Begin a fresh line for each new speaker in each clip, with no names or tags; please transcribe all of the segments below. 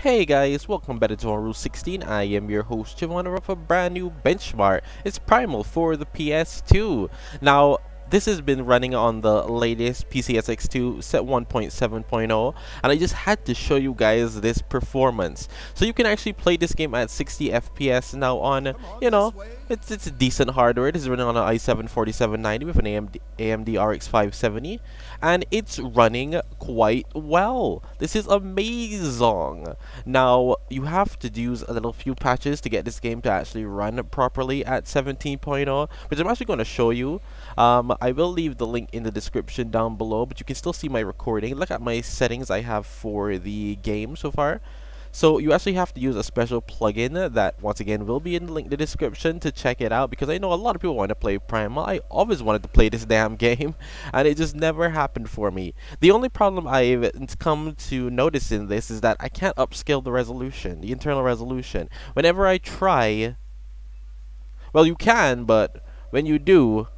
Hey guys, welcome back to Rule 16. I am your host, Jevon, of a brand new benchmark. It's Primal for the PS2. Now, this has been running on the latest PCSX2 set 1.7.0 and I just had to show you guys this performance. So you can actually play this game at 60 FPS now on, you know, it's, it's decent hardware. It is running on an i7 4790 with an AMD, AMD RX 570 and it's running quite well. This is amazing. Now, you have to use a little few patches to get this game to actually run properly at 17.0, which I'm actually going to show you. Um, I will leave the link in the description down below, but you can still see my recording. Look at my settings I have for the game so far. So you actually have to use a special plugin that once again will be in the link in the description to check it out because I know a lot of people want to play Primal. I always wanted to play this damn game and it just never happened for me. The only problem I've come to notice in this is that I can't upscale the resolution, the internal resolution. Whenever I try, well you can, but when you do,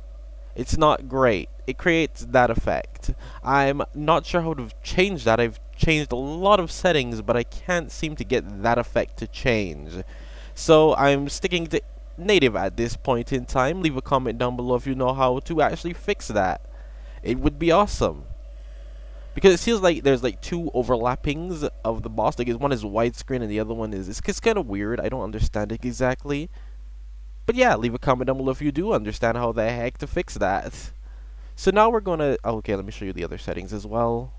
it's not great. It creates that effect. I'm not sure how to change that. I've changed a lot of settings, but I can't seem to get that effect to change. So I'm sticking to native at this point in time. Leave a comment down below if you know how to actually fix that. It would be awesome. Because it feels like there's like two overlappings of the boss. Like one is widescreen and the other one is... It's, it's kind of weird. I don't understand it exactly. But yeah, leave a comment down below if you do understand how the heck to fix that. So now we're gonna, oh, okay, let me show you the other settings as well.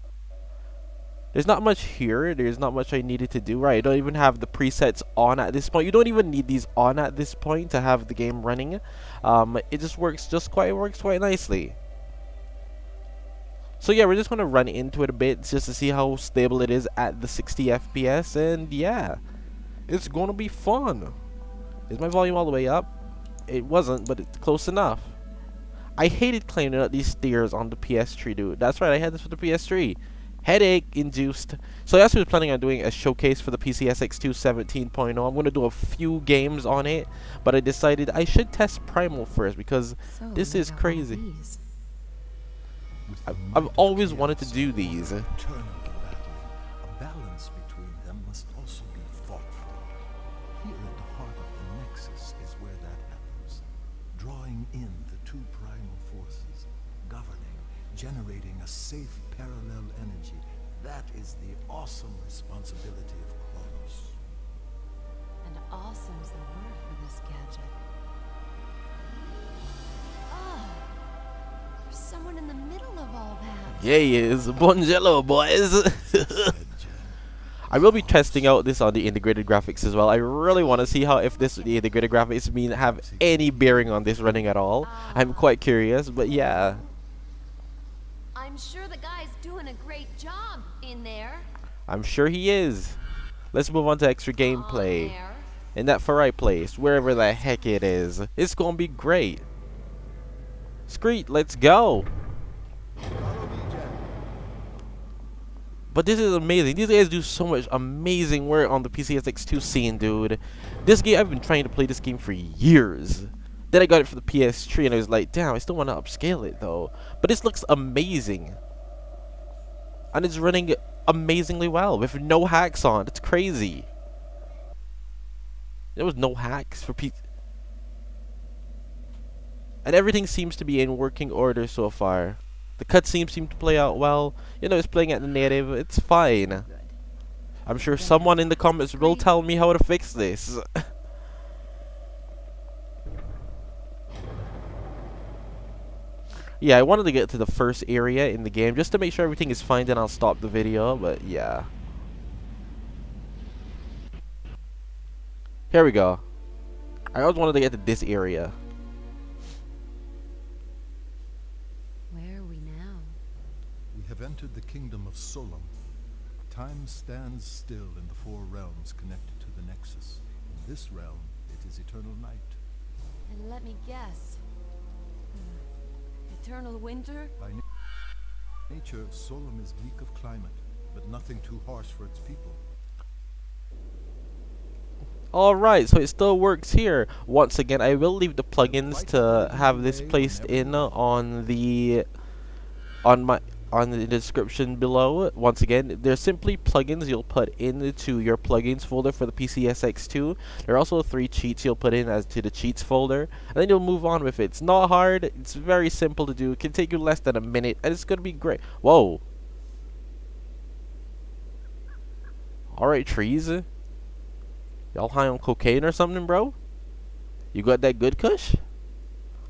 There's not much here, there's not much I needed to do, right? I don't even have the presets on at this point. You don't even need these on at this point to have the game running. Um, it just works just quite, works quite nicely. So yeah, we're just gonna run into it a bit just to see how stable it is at the 60 FPS, and yeah, it's gonna be fun. Is my volume all the way up? It wasn't, but it's close enough. I hated climbing up these stairs on the PS3, dude. That's right, I had this for the PS3. Headache induced. So I actually was planning on doing a showcase for the PCSX2 17.0. I'm going to do a few games on it, but I decided I should test Primal first because so this is crazy. I've, I've always wanted to do these.
Generating a safe parallel energy. That is the awesome responsibility of Kronos.
And awesome's the word for this gadget. Oh, there's someone in the middle of all that.
Yeah, he is. Bonjello, boys. I will be testing out this on the integrated graphics as well. I really want to see how if this the integrated graphics mean have any bearing on this running at all. Um, I'm quite curious, but yeah.
I'm sure the guy's doing a great job in there.
I'm sure he is. Let's move on to extra gameplay. In that far right place, wherever the heck it is. It's gonna be great. Screet, let's go. But this is amazing. These guys do so much amazing work on the PCSX2 scene, dude. This game, I've been trying to play this game for years. Then I got it for the PS3 and I was like, damn, I still want to upscale it though. But this looks amazing. And it's running amazingly well with no hacks on. It's crazy. There was no hacks for P And everything seems to be in working order so far. The cutscenes seem to play out well. You know, it's playing at the native. It's fine. I'm sure someone in the comments will tell me how to fix this. yeah, I wanted to get to the first area in the game just to make sure everything is fine, then I'll stop the video, but yeah. Here we go. I always wanted to get to this area.
Entered the kingdom of Solum. Time stands still in the four realms connected to the Nexus. In this realm, it is eternal night.
And let me guess, hmm. eternal winter?
By na nature, Solum is bleak of climate, but nothing too harsh for its people.
Alright, so it still works here. Once again, I will leave the plugins to have this placed in on the on my on the description below. Once again, they're simply plugins you'll put into your plugins folder for the PCSX2. There are also three cheats you'll put in as to the cheats folder, and then you'll move on with it. It's not hard. It's very simple to do. It can take you less than a minute, and it's gonna be great. Whoa. Alright, trees. Y'all high on cocaine or something, bro? You got that good kush?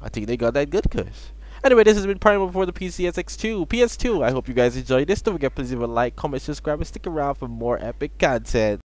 I think they got that good kush. Anyway, this has been Primal before the PCSX2. PS2, I hope you guys enjoyed this. Don't forget, please leave a like, comment, subscribe, and stick around for more epic content.